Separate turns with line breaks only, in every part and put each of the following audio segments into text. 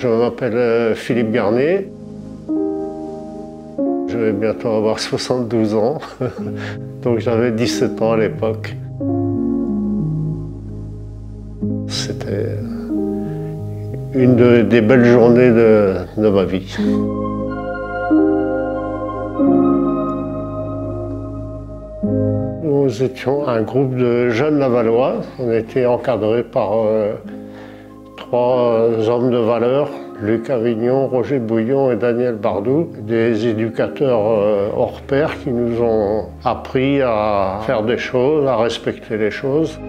Je m'appelle euh, Philippe Garnet. Je vais bientôt avoir 72 ans, donc j'avais 17 ans à l'époque. C'était une des belles journées de, de ma vie. Nous étions un groupe de jeunes Lavallois. On était encadrés par euh, trois hommes de valeur, Luc Avignon, Roger Bouillon et Daniel Bardou, des éducateurs euh, hors pair qui nous ont appris à faire des choses, à respecter les choses,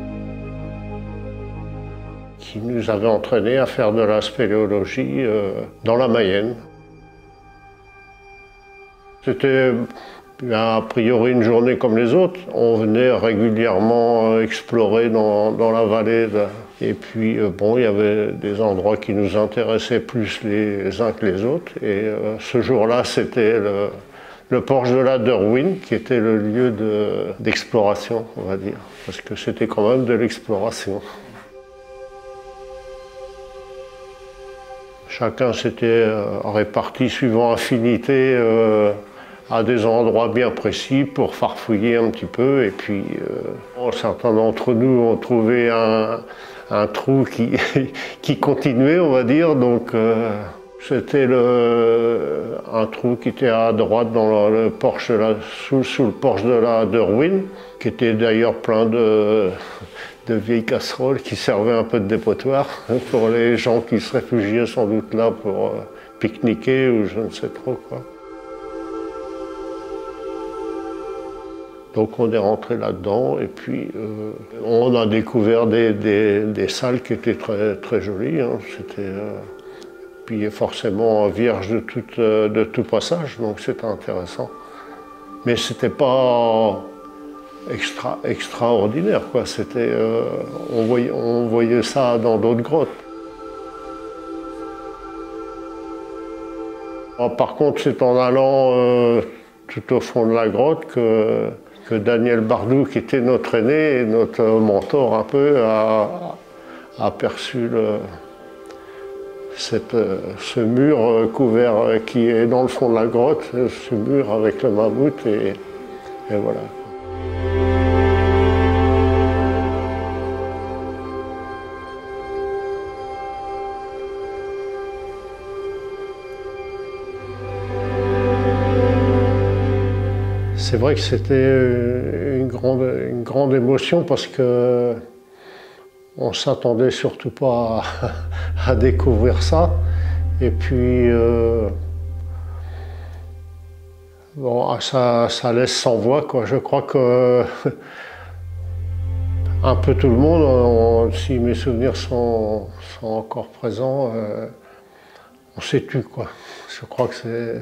qui nous avaient entraînés à faire de la spéléologie euh, dans la Mayenne. C'était a priori une journée comme les autres. On venait régulièrement explorer dans, la vallée. Et puis, euh, bon, il y avait des endroits qui nous intéressaient plus les uns que les autres. Et euh, ce jour-là, c'était le, le, Porche de la Derwin, qui était le lieu d'exploration, on va dire. Parce que c'était quand même de l'exploration. Chacun s'était euh, réparti suivant affinité à des endroits bien précis pour farfouiller un petit peu. Et puis, euh, certains d'entre nous ont trouvé un, trou qui, continuait, on va dire. Donc, euh, c'était un trou qui était à droite dans le, porche sous, sous, le porche de la Derwin, qui était d'ailleurs plein de, de vieilles casseroles qui servaient un peu de dépotoir pour les gens qui se réfugiaient sans doute là pour euh, pique-niquer ou je ne sais trop quoi. Donc on est rentré là-dedans et puis euh, on a découvert des, salles qui étaient très, jolies. Hein. C'était euh, puis forcément vierge de tout, euh, de tout passage, donc c'était intéressant. Mais c'était pas extra, extraordinaire, quoi. C'était, on, voyait, on voyait ça dans d'autres grottes. Ah, par contre, c'est en allant tout au fond de la grotte que que Daniel Bardou, qui était notre aîné et notre mentor un peu, a, aperçu ce mur couvert qui est dans le fond de la grotte, ce mur avec le mammouth, et voilà. C'est vrai que c'était euh, une grande, émotion parce que on s'attendait surtout pas à, découvrir ça. Et puis, euh, bon, ah, ça, laisse sans voix. Quoi. Je crois que un peu tout le monde, si mes souvenirs sont, encore présents, euh, on s'est tu. Je crois que c'est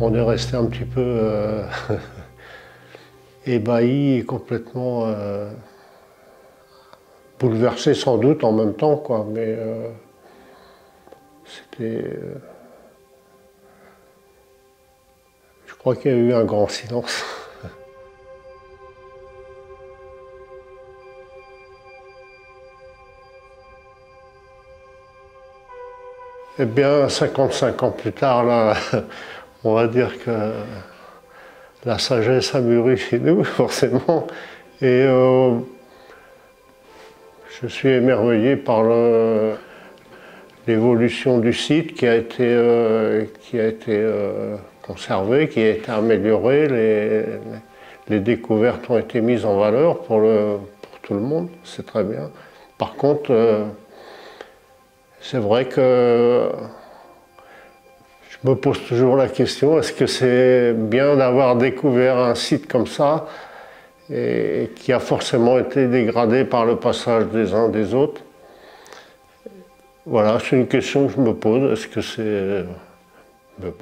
on est resté un petit peu euh, ébahi et complètement euh, bouleversé sans doute en même temps, quoi. Mais euh, c'était. je crois qu'il y a eu un grand silence. Eh bien, 55 ans plus tard, là, on va dire que la sagesse a mûri chez nous, forcément. Et euh, je suis émerveillé par l'évolution du site qui a été, euh, qui a été euh, conservé, qui a été amélioré. Les, découvertes ont été mises en valeur pour, le, pour tout le monde, c'est très bien. Par contre, c'est vrai que je me pose toujours la question, est-ce que c'est bien d'avoir découvert un site comme ça et qui a forcément été dégradé par le passage des uns des autres? Voilà, c'est une question que je me pose, est-ce que c'est... bon.